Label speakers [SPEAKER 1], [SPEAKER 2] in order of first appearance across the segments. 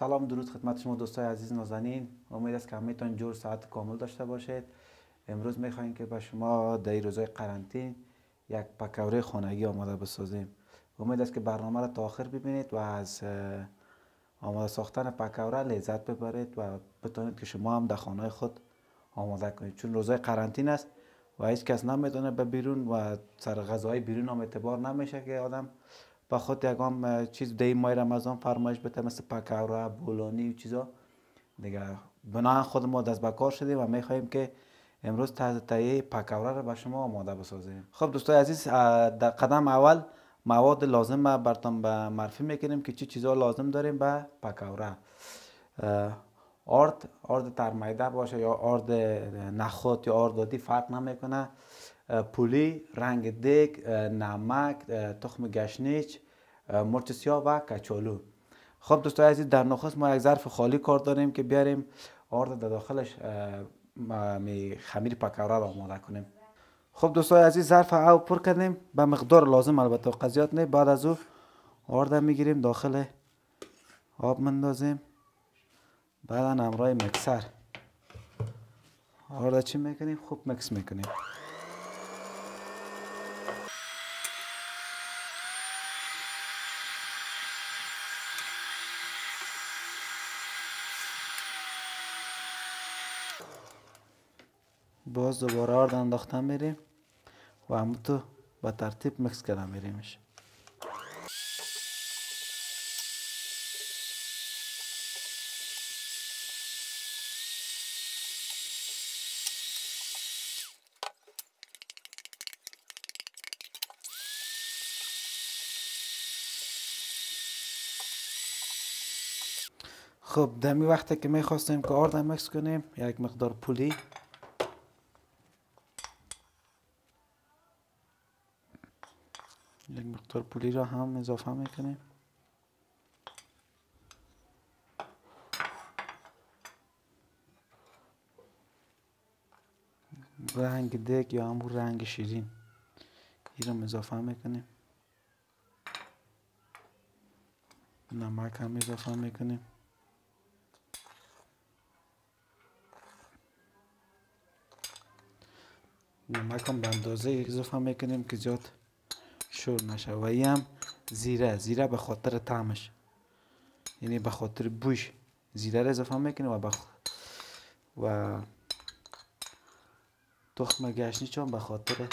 [SPEAKER 1] سلام درود خدمت شما دوستای عزیز نازنین. امید است که همهتان جور ساعت کامل داشته باشید. امروز می‌خوایم که به شما در روزهای قرنطین یک پکوره خانگی آماده بسازیم. امید است که برنامه را تا آخر ببینید و از آماده ساختن پکوره لذت ببرید و بتونید که شما هم در خانه خود آماده کنید. چون روزهای قرنطین است و هیچ کس نمی‌تونه به بیرون و سر غذای بیرون هم اعتبار نمیشه که آدم با خود یکم چیز دی ماه رمضان فرمایش بده مثل پکوره بولانی و چیزا. دیگه بنا خود ما دست به کار شدیم و می‌خواهیم که امروز تهیه پکوره رو به شما آماده بسازیم. خب دوستای عزیز در قدم اول مواد لازم براتون به معرفی می‌کنیم که چی چیزا لازم داریم به پکوره. آرد آرد ترمیده باشه یا آرد نخود یا آرد دادی فرق نمی‌کنه. پولی رنگ دیگ نمک تخم گشنیج مرچ سیاه و کچالو. خب دوستای عزیز در نخست ما یک ظرف خالی کار داریم که بیاریم آرد در داخلش خمیر پکوره را آماده کنیم. خب دوستای عزیز ظرف او پر کردیم. به مقدار لازم البته قضیات نه. بعد از او آرد می‌گیریم داخل آب مندازیم بعدا همراه مکسر. آرد چی می‌کنیم؟ خوب مکس می‌کنیم. باز دوباره آرد انداختن میریم و همون تو به ترتیب مکس کردن میریمش خب دمی وقتی که می‌خواستیم که آرد مکس کنیم یک مقدار پولی. یک مقدار پولی را هم اضافه می‌کنیم. رنگ دک یا همون رنگ شیرین. این رو اضافه می‌کنیم. نمک هم اضافه می‌کنیم. نمک هم به اندازه اضافه می‌کنیم که زیاد شور نشه. و هم زیره زیره به خاطر طعمش. یعنی به خاطر بوش. زیره را اضافه می‌کنه و بخ... و تخم گشنی چون به خاطر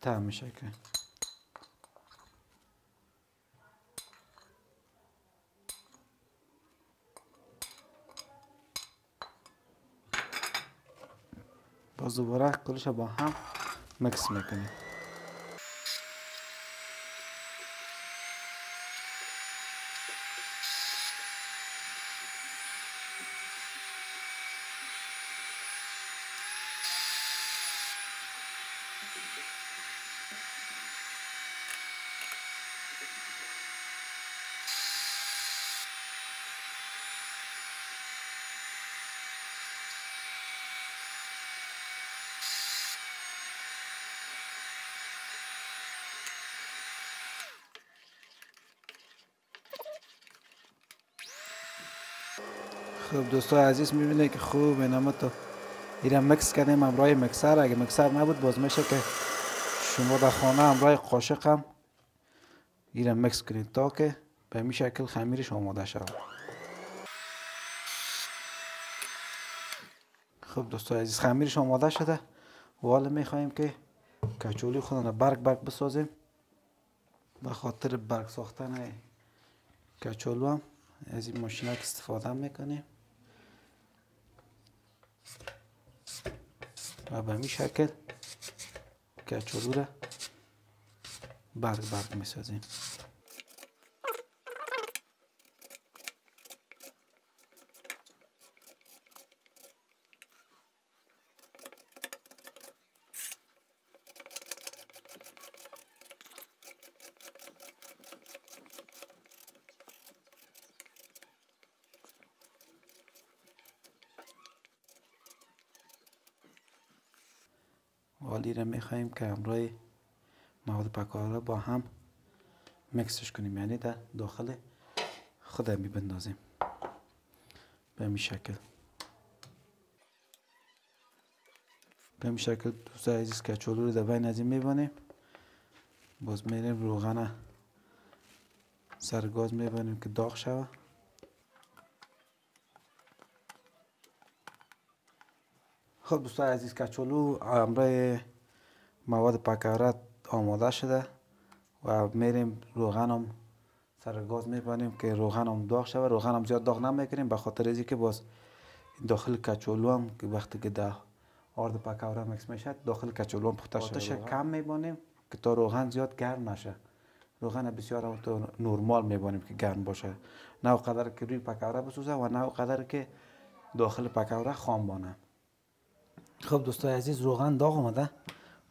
[SPEAKER 1] طعمش که باز دوباره کلش با هم مکس می‌کنیم. خب دوستان عزیز میبینه که خوب اینا مکس کردیم همراه مکسر. اگه مکسر نبود باز میشه که شما در خانه همراه قاشق هم ایران مکس کنید تا که به می شکل خمیرش آماده شود. خب دوستان عزیز خمیرش آماده شده. و حالا میخواییم که کچولی خودنا برگ برگ بسازیم. به خاطر برگ ساختن کچولو هم از این ماشینات استفاده می‌کنیم. و به شکل کچولو را برگ برگ می سازیم حالی را میخواییم که همراه مواد پکاره با هم مکسش کنیم. یعنی در داخل خود می بندازیم به این شکل. به این شکل دوست عزیز کچالو رو در بین از این میبانیم باز میریم روغن سرگاز میبانیم که داغ شود. خب دوستان عزیز کچالو امرای مواد پکورت آماده شده و میریم روغنم سر گاز میبانیم که روغنم داغ شود. روغنم زیاد داغ نمی‌کنیم به خاطر ازی که باز داخل کچالو هم که وقتی که ده آرد پکوره مکس میشه داخل کچالو هم پخته شده کم میبانیم که تا روغن زیاد گرم نشه. روغن بسیار تو نرمال میبانیم که گرم باشه. نه قدر که روی پکوره بسوزه و نه قدر که داخل پکوره خام بانه. خب دوستای عزیز روغن داغ اومده.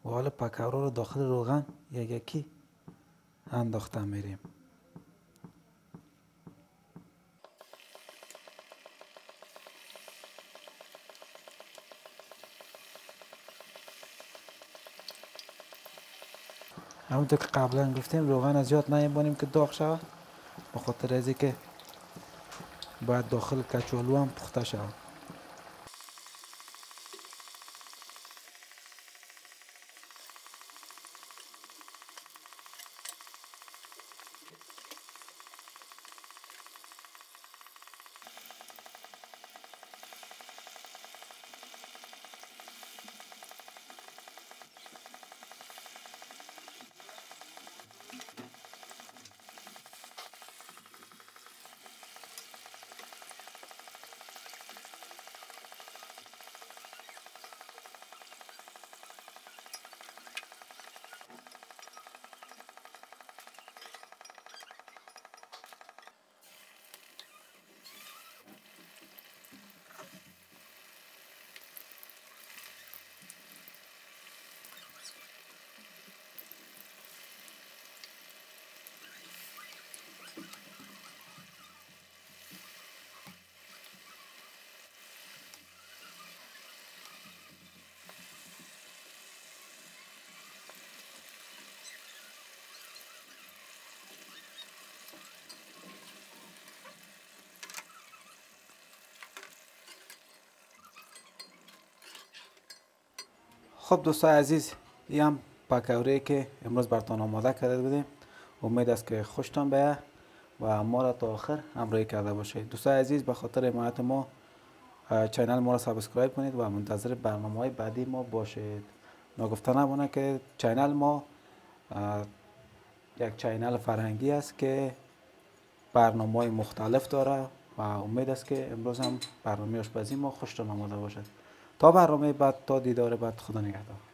[SPEAKER 1] و حالا پکوره رو داخل روغن یک یکی انداخته میریم. همونطور که قبلا گفتیم روغن از زیاد نمیبانیم که داغ شود به خاطر از که باید داخل کچالو هم پخته شود. خب دوستای عزیز این هم که امروز براتون آماده کرده بودیم. امید است که خوشتان بیه و ما را تا آخر همراهی کرده باشید. دوستای عزیز به خاطر حمایت ما چینل ما را سابسکرایب کنید و منتظر برنامه های بعدی ما باشید. نگفته نمونه که چینل ما یک چینل فرهنگی است که برنامه های مختلف داره و امید است که امروز هم برنامه آشپزی ما خوشتان آمده باشد. تا برنامه بعد تا دیدار بعد خدا نگهدار.